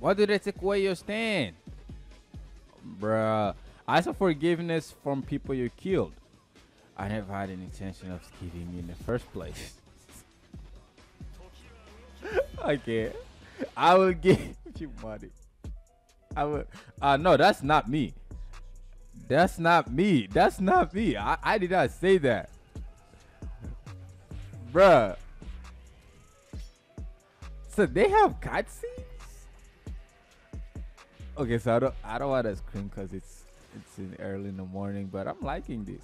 Why did they take away your stand? Bruh. Ask for forgiveness from people you killed. I never had any intention of killing you in the first place. okay. I will give you money. I will uh no, that's not me. That's not me. That's not me. I, I did not say that. Bruh. So they have cutscenes? Okay, so I don't I don't want to scream because it's it's in early in the morning, but I'm liking this.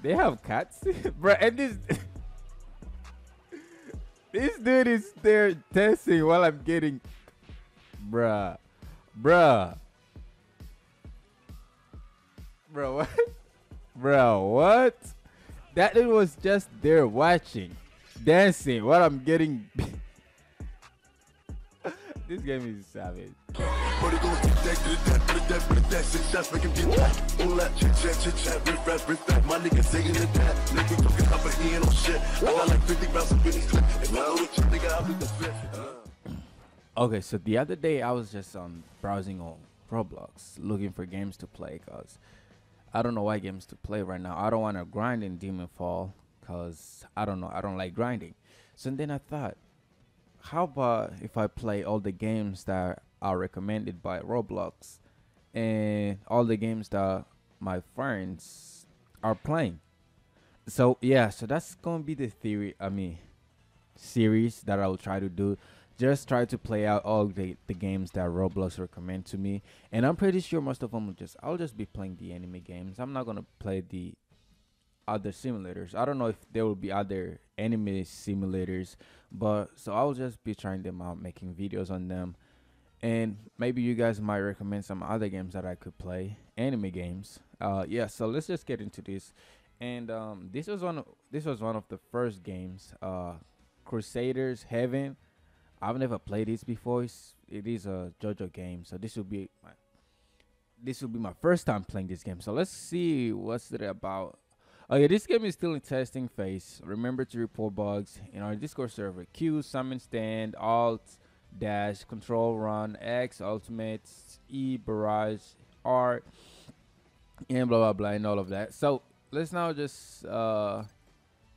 They have cutscenes, bro. and this this dude is there testing while I'm getting, bruh, bruh, bro, what, bro, what? That dude was just there watching, dancing while I'm getting. This game is savage. Okay, so the other day I was just um browsing on Roblox looking for games to play cause I don't know why games to play right now. I don't want to grind in Demon Fall cause I don't know I don't like grinding. So then I thought, how about if I play all the games that are recommended by Roblox and all the games that my friends are playing. So yeah, so that's gonna be the theory. I mean, series that I'll try to do. Just try to play out all the, the games that Roblox recommend to me, and I'm pretty sure most of them will just I'll just be playing the anime games. I'm not gonna play the other simulators. I don't know if there will be other anime simulators, but so I'll just be trying them out, making videos on them and maybe you guys might recommend some other games that I could play, anime games. Uh, yeah. So let's just get into this. And um, this was one. Of, this was one of the first games. Uh, Crusaders Heaven. I've never played this before. It's, it is a JoJo game, so this will be my. This will be my first time playing this game. So let's see what's it about. Okay, this game is still in testing phase. Remember to report bugs in our Discord server. Q, summon stand, alt, dash control run X ultimate E barrage R and blah blah blah and all of that. So let's now just uh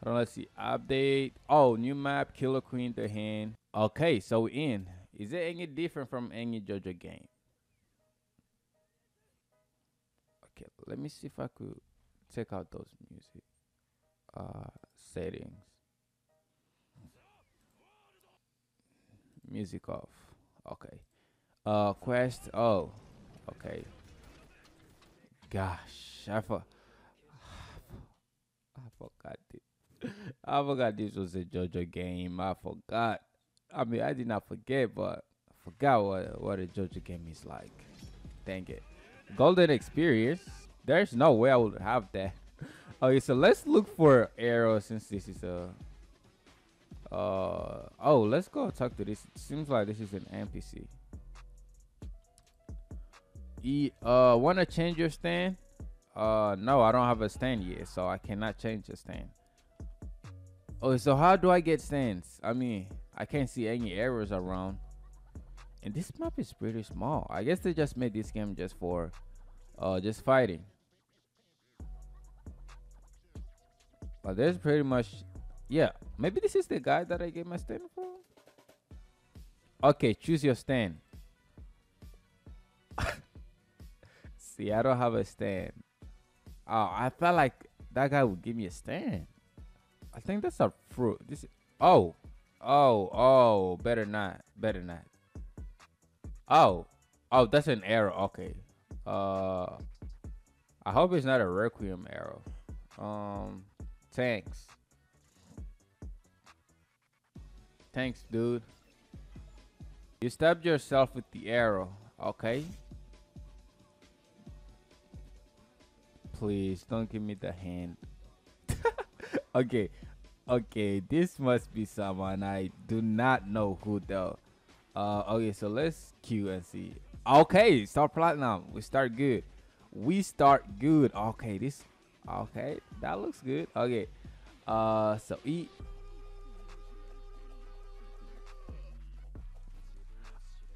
I don't know, let's see update. Oh, new map, Killer Queen the hand. Okay, so in. Is it any different from any JoJo game? Okay, let me see if I could check out those music uh settings. music off. Okay. Uh, quest. Oh, okay. Gosh, I for, I forgot it. I forgot this was a JoJo game. I forgot. I mean, I did not forget, but I forgot what what a JoJo game is like. Dang it. Golden experience. There's no way I would have that. Okay, so let's look for arrows since this is a uh oh, let's go talk to this. Seems like this is an NPC. E uh wanna change your stand? Uh no, I don't have a stand yet, so I cannot change the stand. Oh, so how do I get stands? I mean, I can't see any errors around. And this map is pretty small. I guess they just made this game just for uh just fighting. But there's pretty much yeah, maybe this is the guy that I gave my stand for. Okay, choose your stand. See, I don't have a stand. Oh, I felt like that guy would give me a stand. I think that's a fruit. This. Is, oh, oh, oh. Better not. Better not. Oh, oh, that's an arrow. Okay. Uh, I hope it's not a requiem arrow. Um, thanks. Thanks, dude. You stabbed yourself with the arrow, okay? Please, don't give me the hand. okay, okay, this must be someone I do not know who though. Uh, okay, so let's queue and see. Okay, Star Platinum. We start good. We start good. Okay, this. Okay, that looks good. Okay. Uh, so eat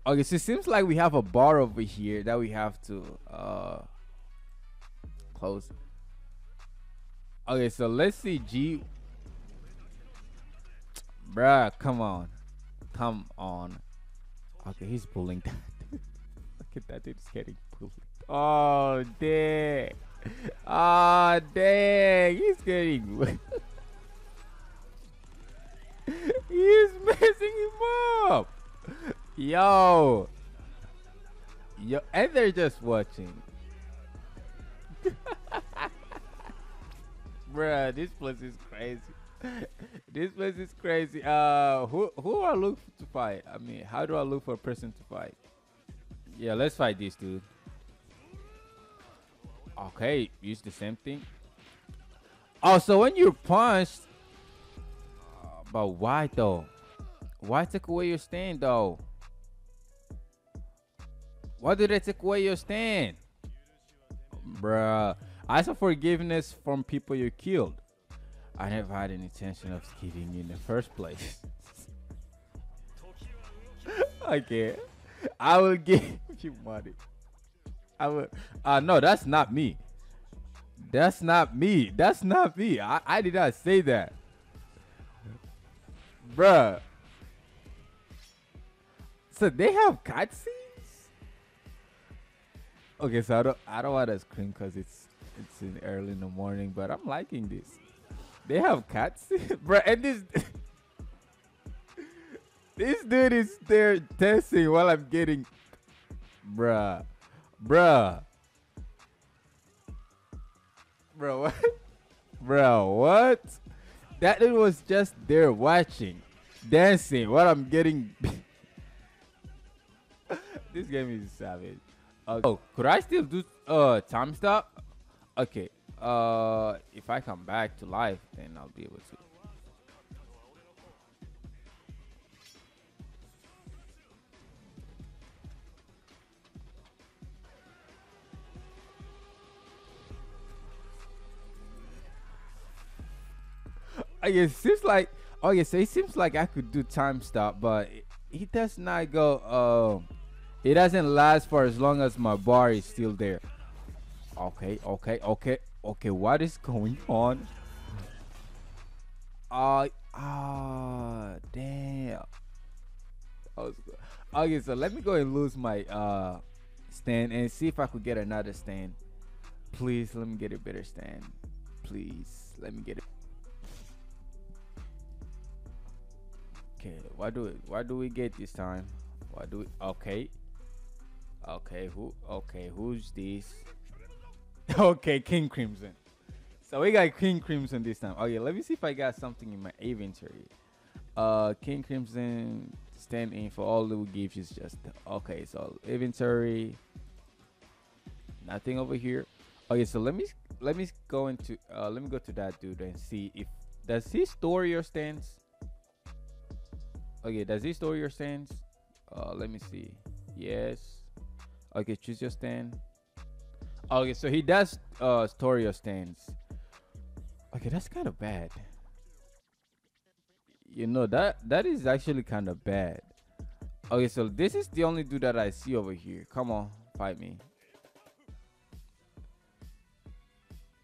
Okay, so it seems like we have a bar over here that we have to uh close. Okay, so let's see G. Bruh, come on. Come on. Okay, he's pulling that. Look at that dude's getting pulled. Oh, dang. Oh, dang. He's getting. he's messing him up. Yo. Yo, and they're just watching. Bruh, this place is crazy. this place is crazy. Uh, who who I look to fight? I mean, how do I look for a person to fight? Yeah, let's fight this dude. Okay, use the same thing. Oh, so when you punch, uh, but why though? Why take away your stand though? Why did they take away your stand? Bruh. Ask for forgiveness from people you killed. I never had any intention of killing you in the first place. okay. I will give you money. I will uh no, that's not me. That's not me. That's not me. I, I did not say that. Bruh. So they have cutscenes? Okay, so I don't I don't want to scream because it's it's in early in the morning, but I'm liking this. They have cats, bruh, and this this dude is there testing while I'm getting, bruh, bruh, bro, what, bro, what? That dude was just there watching, dancing What I'm getting. this game is savage. Uh, oh, could I still do uh time stop? Okay. Uh, if I come back to life, then I'll be able to. It seems like oh yes, it seems like I could do time stop, but it, does not go. Uh, it doesn't last for as long as my bar is still there. Okay, okay, okay, okay. What is going on? Uh, ah, uh, damn. Okay, so let me go and lose my uh stand and see if I could get another stand. Please, let me get a better stand. Please, let me get it. Okay, why do it? Why do we get this time? Why do we? Okay, okay. Who? Okay, who's this? okay, King Crimson. So we got King Crimson this time. Okay, let me see if I got something in my inventory. Uh, King Crimson stand in for all it gifts is just okay. So inventory, nothing over here. Okay, so let me let me go into uh let me go to that dude and see if does he store your stands. Okay, does he store your stands? Uh, let me see. Yes. Okay, choose your stand. Okay, so he does uh Storio stands. Okay, that's kind of bad. You know that that is actually kind of bad. Okay, so this is the only dude that I see over here. Come on, fight me.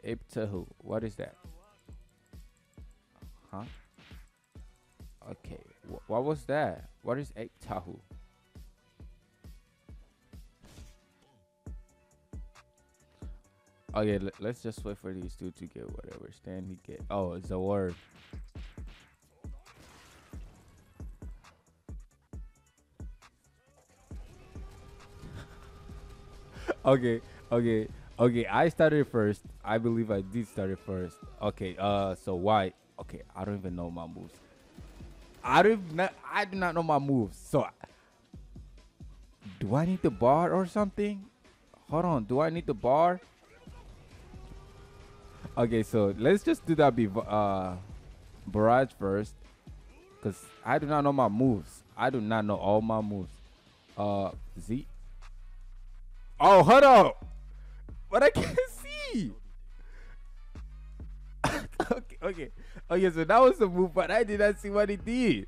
Ape Tahu. What is that? Huh? Okay. Wh what was that? What is Ape Tahu? Okay, let's just wait for these two to get whatever stand he get. Oh, it's a word. okay, okay, okay. I started first. I believe I did start it first. Okay, uh, so why? Okay, I don't even know my moves. I don't. I do not know my moves. So, do I need the bar or something? Hold on. Do I need the bar? Okay, so let's just do that be uh barrage first. Cause I do not know my moves. I do not know all my moves. Uh Z. Oh, hold up. But I can't see. okay, okay. Okay, so that was the move, but I did not see what he did.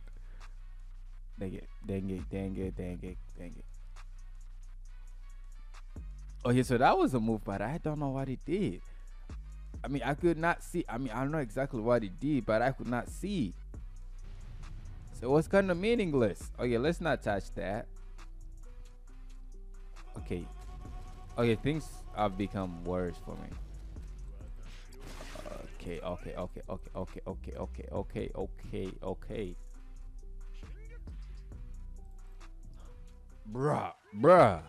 Dang it, dang it, dang it, dang it, dang it. Okay, so that was a move, but I don't know what he did. I mean, I could not see. I mean, I don't know exactly what he did, but I could not see. So it was kind of meaningless. Okay, let's not touch that. Okay. Okay, things have become worse for me. Okay, okay, okay, okay, okay, okay, okay, okay, okay, okay. Bruh, bruh.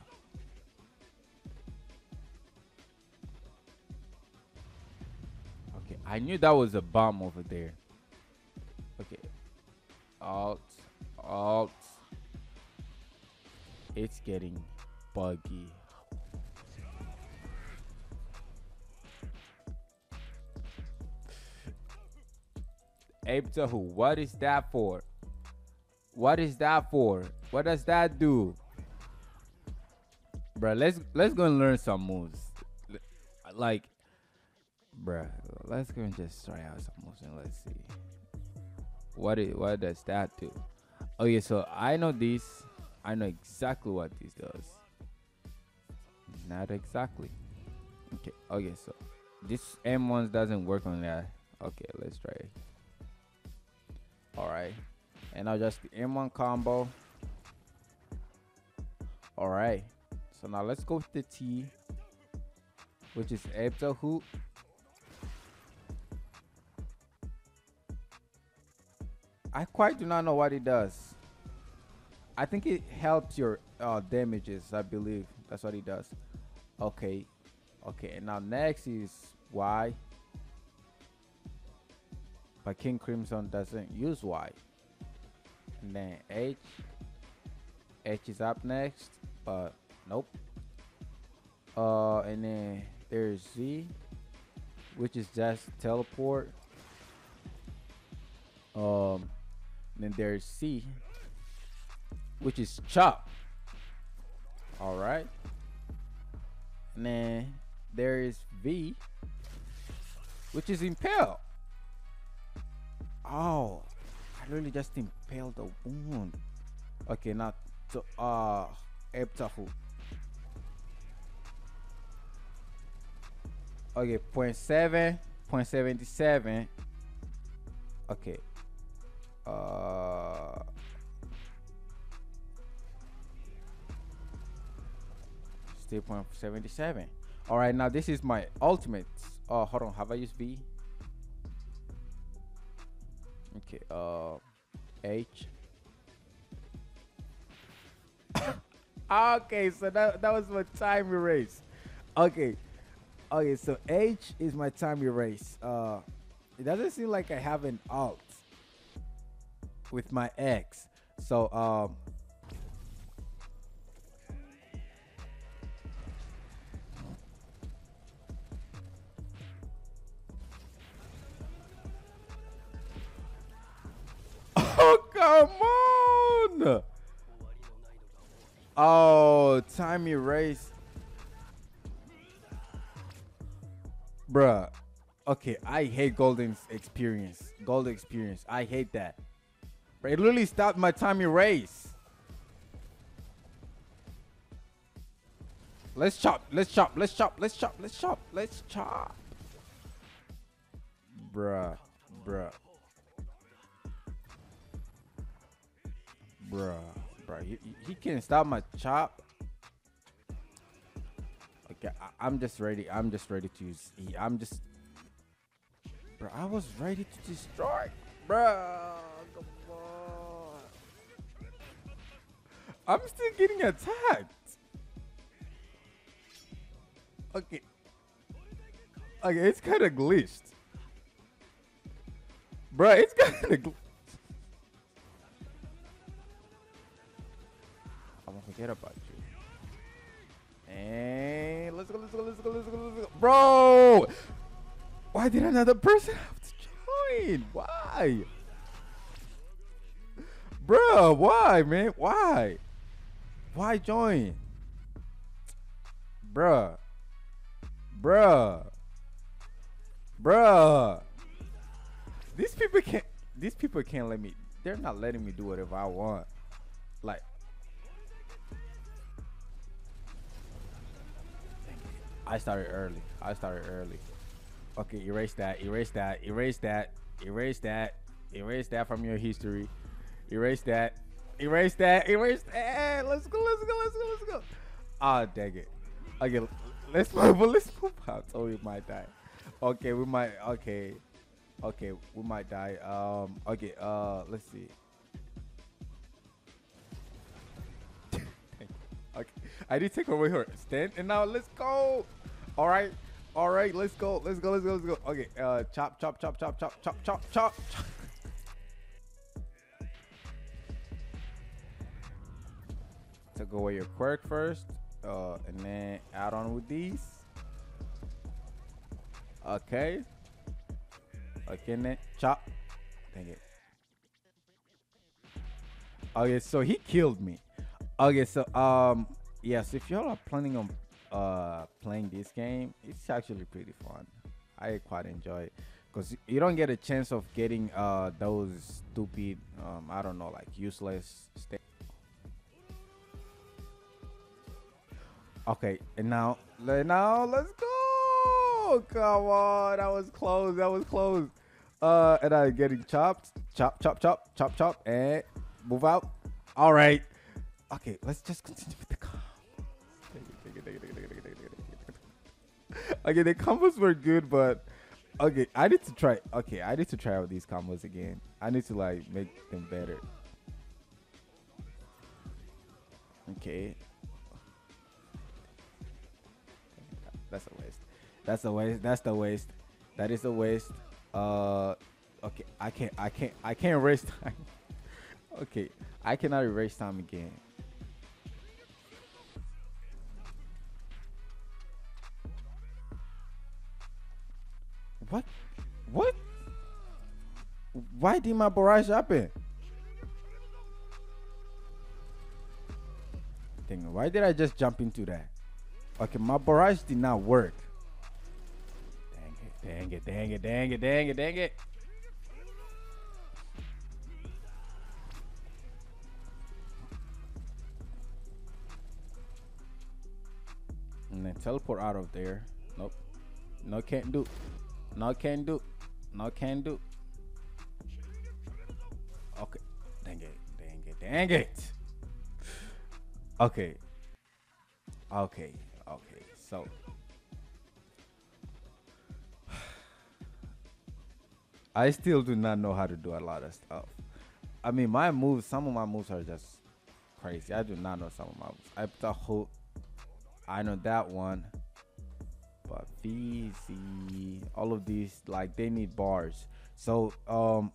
Okay, I knew that was a bomb over there. Okay. Alt, alt. It's getting buggy. Abe who? what is that for? What is that for? What does that do? Bruh, let's let's go and learn some moves. Like, bruh, let's go and just try out some moves and let's see. What it what does that do? Okay, so I know this. I know exactly what this does. Not exactly. Okay, okay, so this M1 doesn't work on that. Okay, let's try it. Alright. And now just the M1 combo. Alright. So now let's go with the T, which is Epitaph. I quite do not know what it does. I think it helps your uh, damages, I believe. That's what it does. Okay. Okay, and now next is Y. But King Crimson doesn't use Y. And then H. H is up next, but Nope. Uh, and then there's Z, which is just teleport. Um, then there's C, which is chop. All right. And then there is V, which is impale. Oh, I really just impaled the wound. Okay, now to uh Epitaph. Okay, point seven, point seventy seven. Okay. Uh still point seventy seven. Alright, now this is my ultimate. Oh hold on, have I used V? Okay, uh H. okay, so that that was my time erase. Okay. Okay, so H is my time erase. Uh, it doesn't seem like I have an alt with my X. So um, time erase. Bruh. Okay, I hate Golden's experience. Golden experience. I hate that. It literally stopped my time erase. Let's chop. Let's chop. Let's chop. Let's chop. Let's chop. Let's chop. Bruh. Bruh. Bruh. Bruh. He, he can't stop my chop. Okay, I, am just ready. I'm just ready to use E. I'm just, bro. I was ready to destroy, bro. Come on. I'm still getting attacked. Okay. Okay, it's kind of glitched. Bro, it's kind of gl I'm gonna forget about you. And let's go, let's go, let's go, let's go, let's go. Bro! Why did another person have to join? Why? Bro, why, man? Why? Why join? Bruh. Bruh. Bruh. These people can't these people can't let me they're not letting me do whatever I want. I started early. I started early. Okay, erase that. Erase that. Erase that. Erase that. Erase that from your history. Erase that. Erase that. Erase that. Let's go. Let's go. Let's go. Let's go. Ah, dang it. Okay, let's move. Let's move out. Oh, we might die. Okay, we might. Okay, okay, we might die. Um. Okay. Uh. Let's see. okay, I did take away her stand, and now let's go. All right. All right. Let's go. Let's go. Let's go. Let's go. Okay. Uh. Chop. Chop. Chop. Chop. Chop. Chop. Chop. Chop. Take away your quirk first, uh, and then add on with these. Okay. Okay, then chop. Dang it. Okay, so he killed me. Okay, so um, yes, if y'all are planning on uh playing this game, it's actually pretty fun. I quite enjoy it because you don't get a chance of getting uh those stupid um I don't know like useless stuff. Okay, and now now let's go. Come on, that was close. That was close. Uh, and I'm getting chopped, chop, chop, chop, chop, chop, and move out. All right. Okay, let's just continue with the Okay, the combos were good, but okay, I need to try. Okay, I need to try out these combos again. I need to like make them better. Okay. That's a waste. That's a waste. That's the waste. That is a waste. Uh, okay. I can't. I can't. I can't erase time. okay. I cannot erase time again. Why did my barrage happen? Why did I just jump into that? Okay, my barrage did not work. Dang it, dang it, dang it, dang it, dang it, dang it. And then teleport out of there. Nope. No, can't do. No, can't do. No, can't do. Dang it. Okay. Okay. Okay, so I still do not know how to do a lot of stuff. I mean, my moves, some of my moves are just crazy. I do not know some of my moves. I the whole, I know that one, but VZ, all of these, like they need bars. So, um,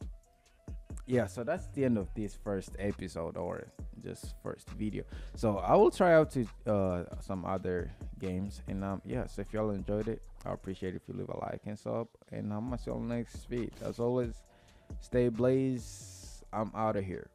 yeah, so that's the end of this first episode or just first video. So I will try out to uh, some other games, and um, yeah. So if y'all enjoyed it, I appreciate if you leave a like and sub. And I'm gonna see the next feed. As always, stay blaze. I'm out of here.